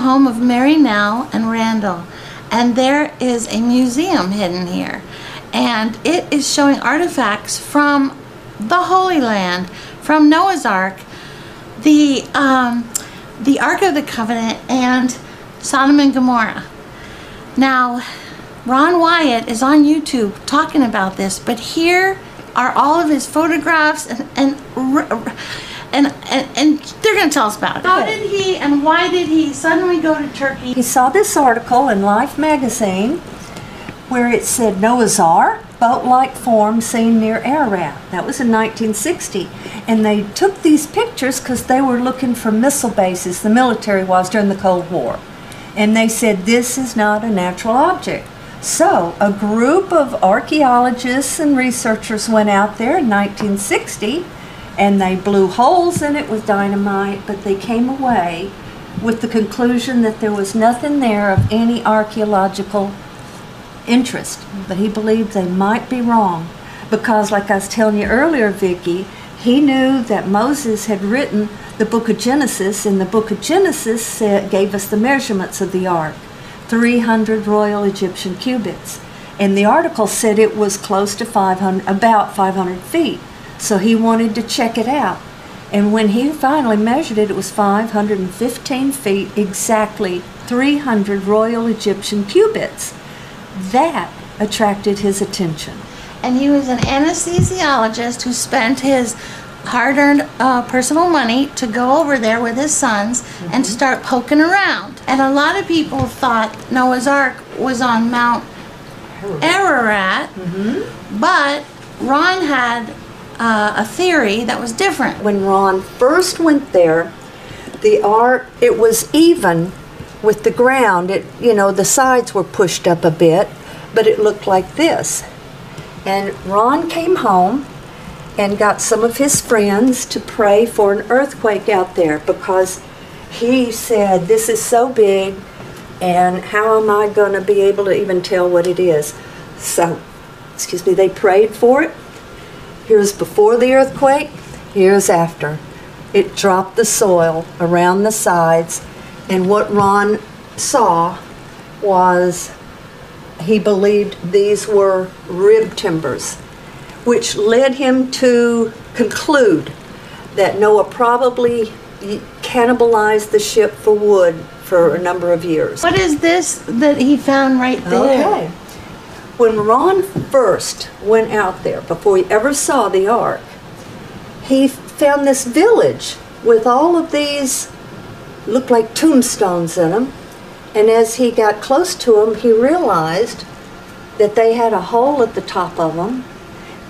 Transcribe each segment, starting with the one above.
home of Mary Nell and Randall. And there is a museum hidden here. And it is showing artifacts from the Holy Land, from Noah's Ark, the, um, the Ark of the Covenant, and Sodom and Gomorrah. Now, Ron Wyatt is on YouTube talking about this, but here are all of his photographs and and and, and, and they're going to tell us about it. How did he and why did he suddenly go to Turkey? He saw this article in Life magazine where it said Noah's Ark, boat-like form seen near Ararat. That was in 1960. And they took these pictures because they were looking for missile bases, the military was during the Cold War. And they said this is not a natural object. So, a group of archaeologists and researchers went out there in 1960 and they blew holes in it with dynamite, but they came away with the conclusion that there was nothing there of any archaeological interest. But he believed they might be wrong because, like I was telling you earlier, Vicki, he knew that Moses had written the book of Genesis, and the book of Genesis said, gave us the measurements of the ark. 300 royal Egyptian cubits. And the article said it was close to 500, about 500 feet. So he wanted to check it out. And when he finally measured it, it was 515 feet, exactly 300 royal Egyptian cubits. That attracted his attention. And he was an anesthesiologist who spent his hard earned uh, personal money to go over there with his sons mm-hmm. and to start poking around. And a lot of people thought Noah's Ark was on Mount Ararat, mm-hmm. but Ron had uh, a theory that was different. When Ron first went there, the ark it was even with the ground. It you know the sides were pushed up a bit, but it looked like this. And Ron came home and got some of his friends to pray for an earthquake out there because he said, This is so big, and how am I going to be able to even tell what it is? So, excuse me, they prayed for it. Here's before the earthquake, here's after. It dropped the soil around the sides, and what Ron saw was he believed these were rib timbers which led him to conclude that Noah probably cannibalized the ship for wood for a number of years. What is this that he found right there? Okay. When Ron first went out there, before he ever saw the ark, he found this village with all of these looked like tombstones in them. And as he got close to them, he realized that they had a hole at the top of them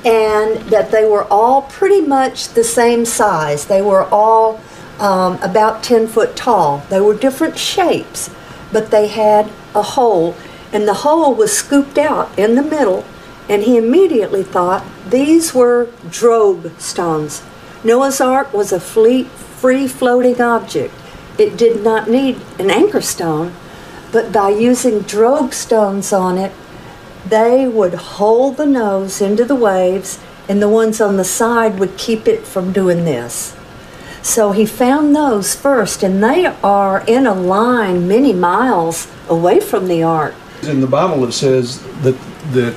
and that they were all pretty much the same size. They were all um, about 10 foot tall. They were different shapes, but they had a hole, and the hole was scooped out in the middle, and he immediately thought these were drogue stones. Noah's Ark was a fleet, free floating object. It did not need an anchor stone, but by using drogue stones on it, they would hold the nose into the waves, and the ones on the side would keep it from doing this. So he found those first, and they are in a line many miles away from the ark. In the Bible, it says that that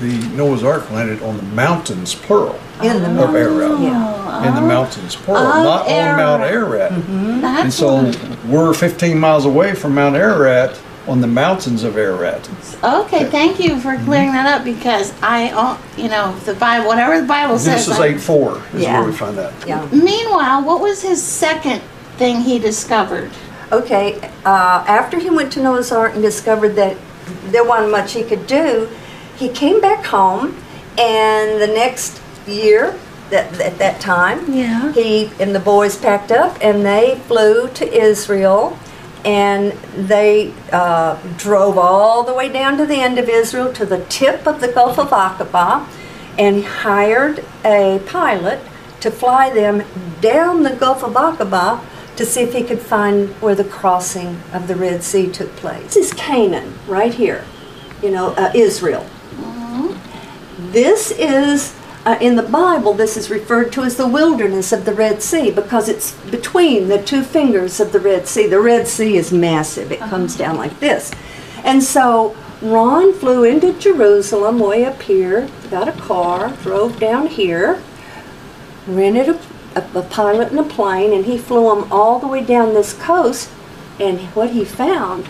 the Noah's Ark landed on the mountains, plural, in the of Ararat. Yeah. In the mountains, plural, Of not on Mount Ararat. Ararat. And so one. we're 15 miles away from Mount Ararat on the mountains of Ararat. Okay, thank you for clearing mm-hmm. that up because I, oh, you know, the Bible, whatever the Bible says. This is 8-4 is Yeah. where we find that. Yeah. Meanwhile, what was his second thing he discovered? Okay, uh, after he went to Noah's Ark and discovered that there wasn't much he could do, he came back home, and the next year, that, at that time, Yeah. he and the boys packed up and they flew to Israel, and they uh, drove all the way down to the end of Israel to the tip of the Gulf of Aqaba, and hired a pilot to fly them down the Gulf of Aqaba to see if he could find where the crossing of the Red Sea took place. This is Canaan, right here, you know, uh, Israel. This is uh, in the Bible, this is referred to as the wilderness of the Red Sea because it's between the two fingers of the Red Sea. The Red Sea is massive, it comes down like this. And so Ron flew into Jerusalem way up here, got a car, drove down here, rented a, a, a pilot in a plane, and he flew them all the way down this coast. And what he found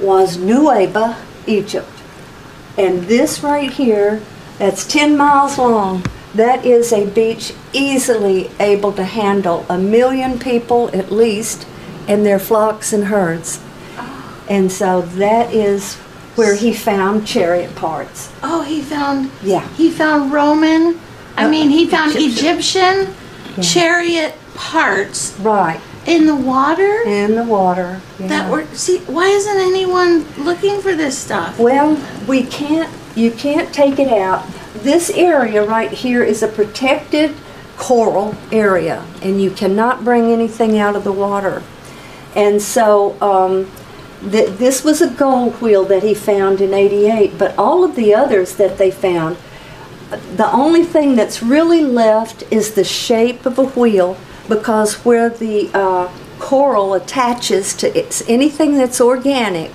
was Nuweiba, Egypt. And this right here, that's 10 miles long, that is a beach easily able to handle a million people at least and their flocks and herds. And so that is where he found chariot parts. Oh, he found. Yeah. He found Roman. I Uh, mean, he found Egyptian. Egyptian, chariot parts Right. in the water In the water. yeah. that were. See, why isn't anyone looking for this stuff? Well, we can't, you can't take it out. This area right here is a protected coral area, and you cannot bring anything out of the water. And so, um, th- this was a gold wheel that he found in 88, but all of the others that they found, the only thing that's really left is the shape of a wheel because where the uh, coral attaches to it's anything that's organic,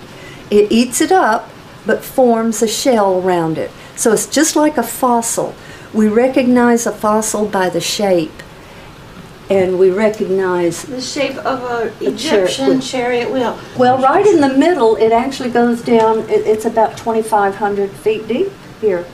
it eats it up but forms a shell around it. So it's just like a fossil. We recognize a fossil by the shape, and we recognize The shape of a char- Egyptian chariot wheel. well, right in the middle, it actually goes down. It, it's about 2,500 feet deep here.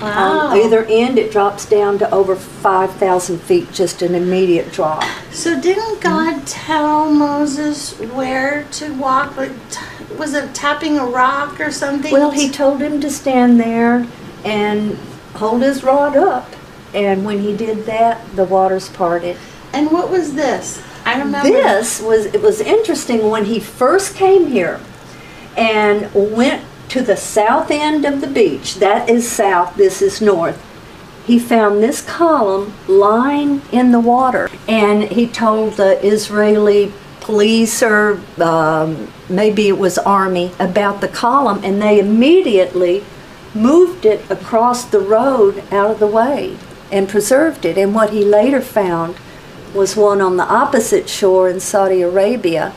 Wow. On either end, it drops down to over 5,000 feet, just an immediate drop. So didn't God tell Moses where to walk? Like, t- was it tapping a rock or something? Well, he told him to stand there and hold his rod up. And when he did that, the waters parted. And what was this? I remember. This was it was interesting when he first came here and went to the south end of the beach. That is south, this is north. He found this column lying in the water and he told the Israeli police or um, maybe it was army about the column and they immediately moved it across the road out of the way and preserved it. And what he later found was one on the opposite shore in Saudi Arabia.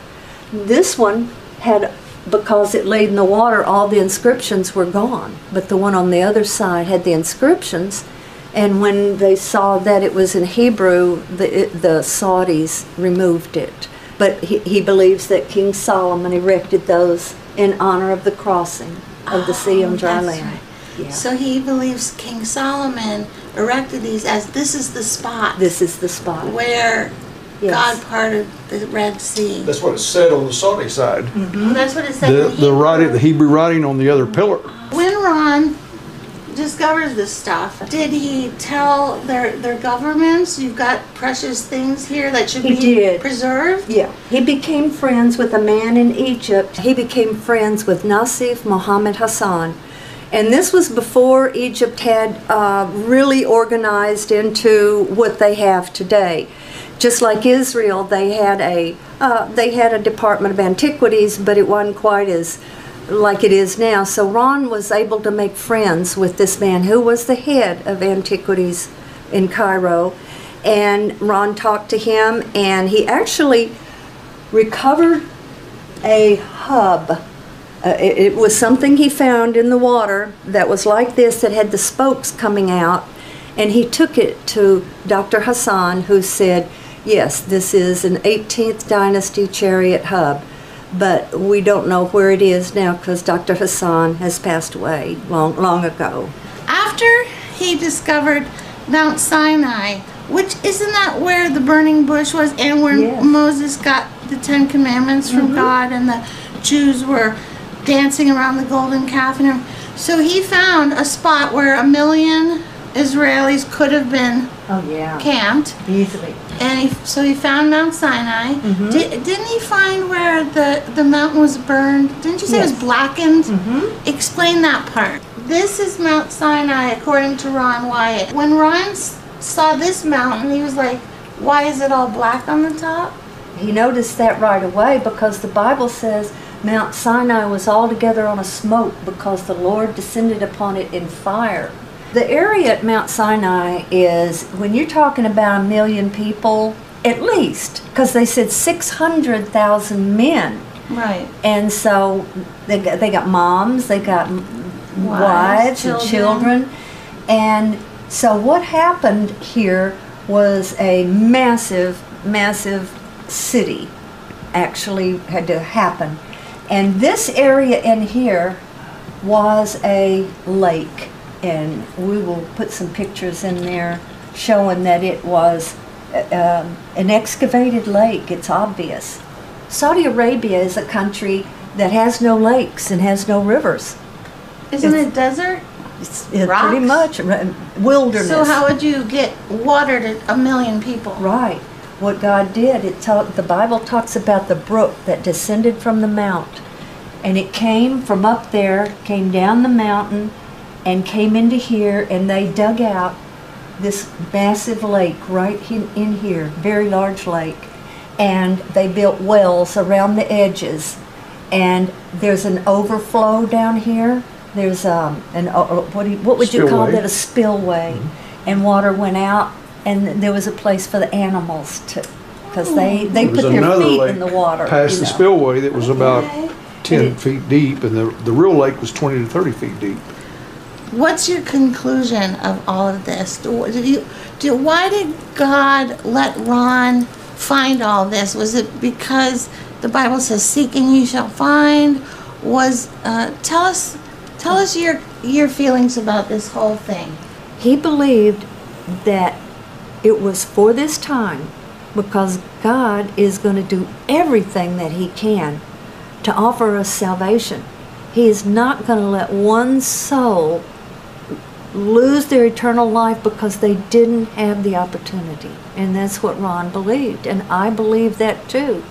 This one had, because it laid in the water, all the inscriptions were gone. But the one on the other side had the inscriptions. And when they saw that it was in Hebrew, the, it, the Saudis removed it. But he, he believes that King Solomon erected those in honor of the crossing of the sea Oh, and dry that's land. right. Yeah. So he believes King Solomon erected these as this is the spot This is the spot. where Yes. God parted the Red Sea. That's what it said on the Saudi side. Well, that's what it said. The, in the writing, the Hebrew. Hebrew writing on the other pillar. When Ron discovers this stuff, did he tell their their governments, "You've got precious things here that should He be did. preserved"? Yeah, he became friends with a man in Egypt. He became friends with Nasif Mohammed Hassan. And this was before Egypt had uh, really organized into what they have today. Just like Israel, they had a uh, they had a Department of Antiquities, but it wasn't quite as like it is now. So Ron was able to make friends with this man who was the head of antiquities in Cairo. And Ron talked to him, and he actually recovered a hub. Uh, it, it was something he found in the water that was like this that had the spokes coming out, and he took it to Dr. Hassan, who said, Yes, this is an 18th dynasty chariot hub, but we don't know where it is now because Dr. Hassan has passed away long, long ago. After he discovered Mount Sinai, which isn't that where the burning bush was and where Yes. Moses got the Ten Commandments from mm-hmm. God and the Jews were dancing around the golden calf and everything. So he found a spot where a million Israelis could have been Oh, yeah. camped. Easily. And he, so he found Mount Sinai. Mm-hmm. Di- didn't he find where the, the mountain was burned? Didn't you say it was blackened? Mm-hmm. Explain that part. This is Mount Sinai, according to Ron Wyatt. When Ron saw this mountain, he was like, why is it all black on the top? He noticed that right away because the Bible says Mount Sinai was altogether on a smoke because the Lord descended upon it in fire. The area at Mount Sinai is, when you're talking about a million people, at least, because they said 600,000 men. Right. And so they got, they got moms, they got wives, and children. children. And so what happened here was a massive, massive city actually had to happen. And this area in here was a lake. And we will put some pictures in there showing that it was uh, um, an excavated lake. It's obvious. Saudi Arabia is a country that has no lakes and has no rivers. Isn't It's- it desert? It's, it's pretty much wilderness. So how would you get water to a million people? Right. What God did, it taught, the Bible talks about the brook that descended from the mount. And it came from up there, came down the mountain, and came into here, and they dug out this massive lake right in, in here, very large lake. And they built wells around the edges. And there's an overflow down here. There's um, an, uh, uh, what, do you, what would you call Spillway. that? A spillway. And water went out, and there was a place for the animals to, because they, they put their feet lake in the water. Past you the spillway that was about Okay. ten It- feet deep, and the, the real lake was twenty to thirty feet deep. What's your conclusion of all of this? Do, did you, do, why did God let Ron find all this? Was it because the Bible says, "Seeking you shall find"? Was uh, tell us, tell us your your feelings about this whole thing. He believed that it was for this time because God is going to do everything that He can to offer us salvation. He is not going to let one soul lose their eternal life because they didn't have the opportunity. And that's what Ron believed. And I believe that too.